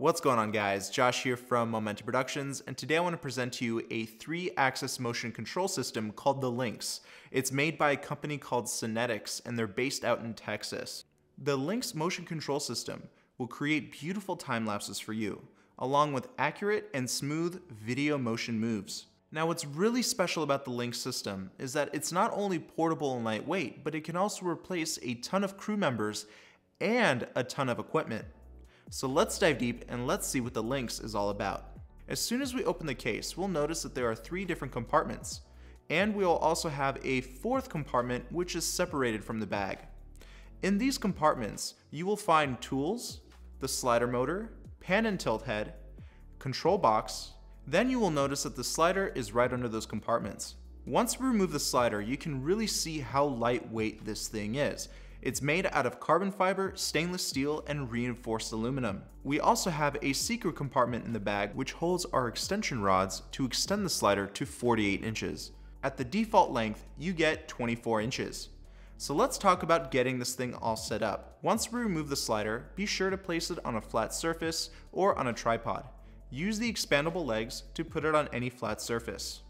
What's going on guys? Josh here from Momentum Productions and today I want to present to you a three-axis motion control system called the Lynx. It's made by a company called Cinetics and they're based out in Texas. The Lynx motion control system will create beautiful time lapses for you, along with accurate and smooth video motion moves. Now what's really special about the Lynx system is that it's not only portable and lightweight, but it can also replace a ton of crew members and a ton of equipment. So let's dive deep and let's see what the Lynx is all about. As soon as we open the case, we'll notice that there are three different compartments. And we'll also have a fourth compartment which is separated from the bag. In these compartments, you will find tools, the slider motor, pan and tilt head, control box, then you will notice that the slider is right under those compartments. Once we remove the slider, you can really see how lightweight this thing is. It's made out of carbon fiber, stainless steel, and reinforced aluminum. We also have a secret compartment in the bag which holds our extension rods to extend the slider to 48 inches. At the default length, you get 24 inches. So let's talk about getting this thing all set up. Once we remove the slider, be sure to place it on a flat surface or on a tripod. Use the expandable legs to put it on any flat surface.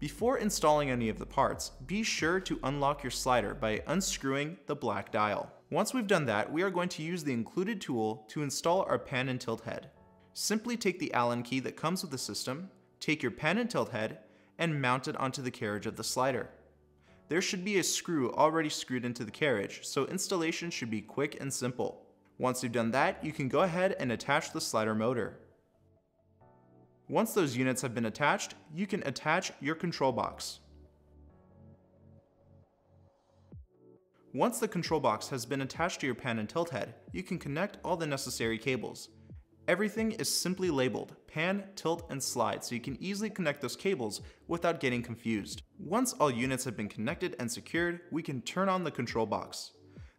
Before installing any of the parts, be sure to unlock your slider by unscrewing the black dial. Once we've done that, we are going to use the included tool to install our pan and tilt head. Simply take the Allen key that comes with the system, take your pan and tilt head, and mount it onto the carriage of the slider. There should be a screw already screwed into the carriage, so installation should be quick and simple. Once you've done that, you can go ahead and attach the slider motor. Once those units have been attached, you can attach your control box. Once the control box has been attached to your pan and tilt head, you can connect all the necessary cables. Everything is simply labeled pan, tilt, and slide so you can easily connect those cables without getting confused. Once all units have been connected and secured, we can turn on the control box.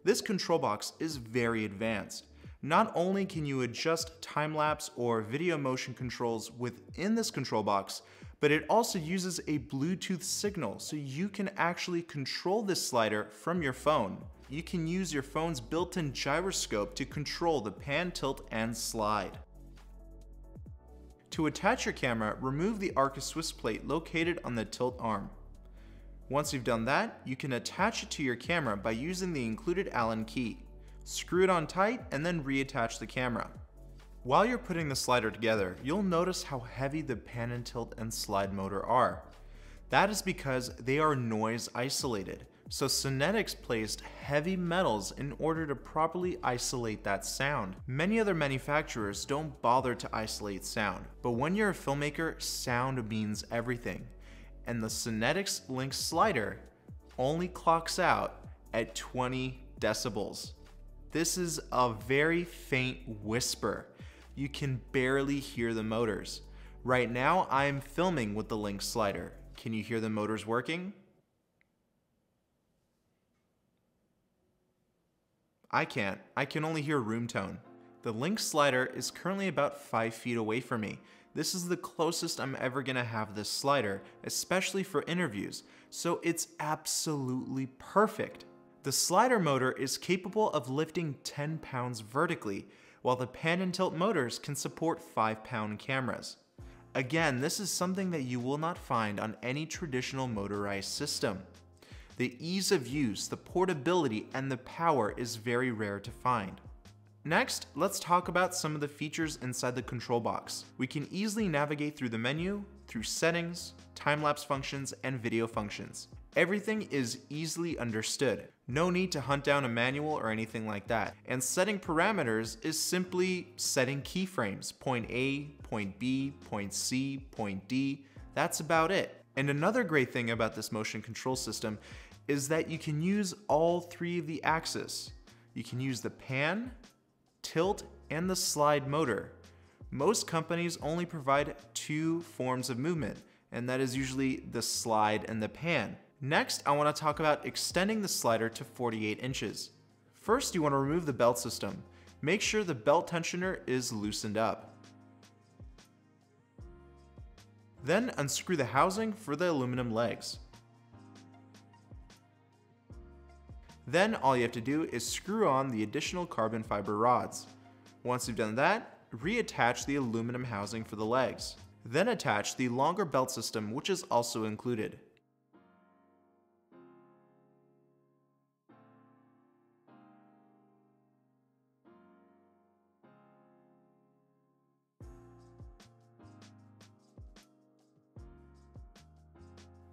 This control box is very advanced. Not only can you adjust time-lapse or video motion controls within this control box, but it also uses a Bluetooth signal so you can actually control this slider from your phone. You can use your phone's built-in gyroscope to control the pan, tilt, and slide. To attach your camera, remove the Arca Swiss plate located on the tilt arm. Once you've done that, you can attach it to your camera by using the included Allen key screw it on tight, and then reattach the camera. While you're putting the slider together, you'll notice how heavy the pan and tilt and slide motor are. That is because they are noise isolated, so Cinetics placed heavy metals in order to properly isolate that sound. Many other manufacturers don't bother to isolate sound, but when you're a filmmaker, sound means everything. And the Cinetics Lynx slider only clocks out at 20 decibels. This is a very faint whisper. You can barely hear the motors. Right now, I'm filming with the Lynx slider. Can you hear the motors working? I can't. I can only hear room tone. The Lynx slider is currently about 5 feet away from me. This is the closest I'm ever gonna have this slider, especially for interviews, so it's absolutely perfect. The slider motor is capable of lifting 10 pounds vertically, while the pan and tilt motors can support 5 pound cameras. Again, this is something that you will not find on any traditional motorized system. The ease of use, the portability, and the power is very rare to find. Next, let's talk about some of the features inside the control box. We can easily navigate through the menu, through settings, time-lapse functions, and video functions. Everything is easily understood. No need to hunt down a manual or anything like that. And setting parameters is simply setting keyframes, point A, point B, point C, point D, that's about it. And another great thing about this motion control system is that you can use all three of the axes. You can use the pan, tilt, and the slide motor. Most companies only provide two forms of movement, and that is usually the slide and the pan. Next, I want to talk about extending the slider to 48 inches. First, you want to remove the belt system. Make sure the belt tensioner is loosened up. Then unscrew the housing for the aluminum legs. Then all you have to do is screw on the additional carbon fiber rods. Once you've done that, reattach the aluminum housing for the legs. Then attach the longer belt system which is also included.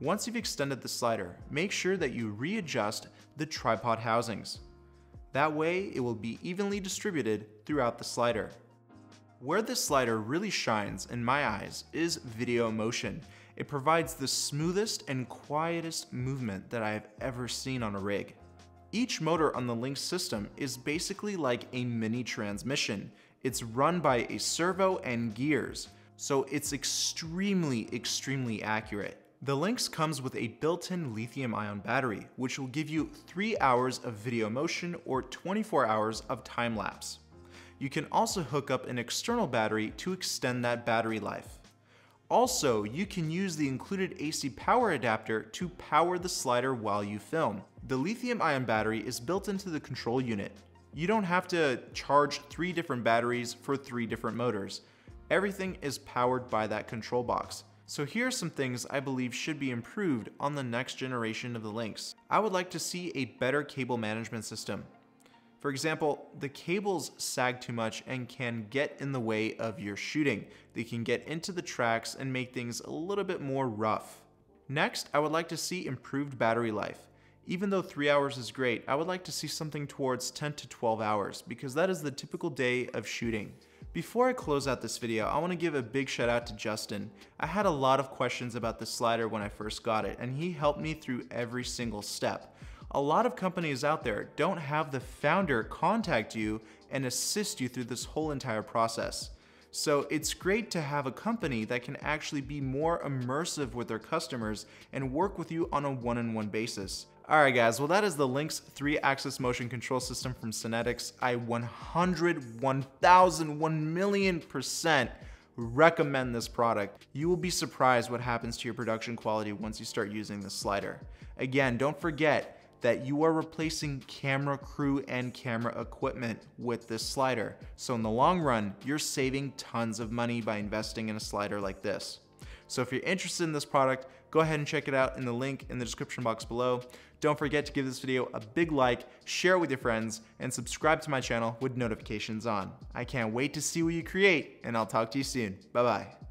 Once you've extended the slider, make sure that you readjust the tripod housings. That way, it will be evenly distributed throughout the slider. Where this slider really shines, in my eyes, is video motion. It provides the smoothest and quietest movement that I have ever seen on a rig. Each motor on the Lynx system is basically like a mini transmission. It's run by a servo and gears, so it's extremely, extremely accurate. The Lynx comes with a built-in lithium-ion battery, which will give you 3 hours of video motion or 24 hours of time-lapse. You can also hook up an external battery to extend that battery life. Also, you can use the included AC power adapter to power the slider while you film. The lithium-ion battery is built into the control unit. You don't have to charge three different batteries for three different motors. Everything is powered by that control box. So here are some things I believe should be improved on the next generation of the Lynx. I would like to see a better cable management system. For example, the cables sag too much and can get in the way of your shooting. They can get into the tracks and make things a little bit more rough. Next, I would like to see improved battery life. Even though 3 hours is great, I would like to see something towards 10 to 12 hours because that is the typical day of shooting. Before I close out this video, I want to give a big shout out to Justin. I had a lot of questions about the slider when I first got it, and he helped me through every single step. A lot of companies out there don't have the founder contact you and assist you through this whole entire process. So it's great to have a company that can actually be more immersive with their customers and work with you on a one-on-one -on -one basis. Alright guys, well that is the Lynx 3-axis motion control system from Cinetics. I 100, 1000, 1 million percent recommend this product. You will be surprised what happens to your production quality once you start using this slider. Again, don't forget that you are replacing camera crew and camera equipment with this slider. So in the long run, you're saving tons of money by investing in a slider like this. So if you're interested in this product, go ahead and check it out in the link in the description box below. Don't forget to give this video a big like, share it with your friends, and subscribe to my channel with notifications on. I can't wait to see what you create, and I'll talk to you soon. Bye bye.